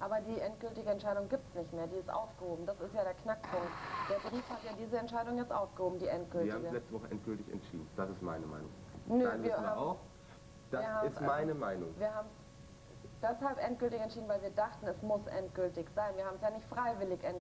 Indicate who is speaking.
Speaker 1: Aber die endgültige Entscheidung gibt es nicht mehr, die ist aufgehoben. Das ist ja der Knackpunkt. Der Brief hat ja diese Entscheidung jetzt aufgehoben, die endgültige.
Speaker 2: Wir haben es letzte Woche endgültig entschieden. Das ist meine Meinung.
Speaker 1: Nö,
Speaker 2: Nein,
Speaker 1: wir
Speaker 2: wissen wir auch. Das
Speaker 1: wir
Speaker 2: ist meine Meinung.
Speaker 1: Wir haben deshalb endgültig entschieden, weil wir dachten, es muss endgültig sein. Wir haben es ja nicht freiwillig entschieden.